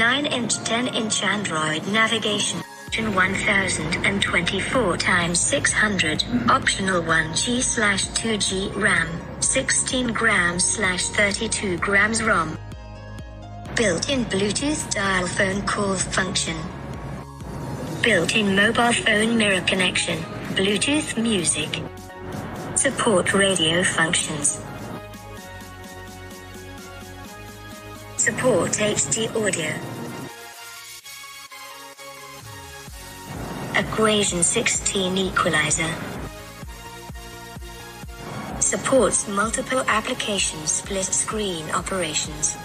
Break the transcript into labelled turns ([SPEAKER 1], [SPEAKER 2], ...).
[SPEAKER 1] 9-inch 10-inch Android navigation. 1024 x 600, optional 1G slash 2G RAM, 16 grams slash 32 grams ROM. Built-in Bluetooth dial phone call function. Built-in mobile phone mirror connection, Bluetooth music. Support radio functions. Support HD audio. Equation 16 equalizer. Supports multiple application split screen operations.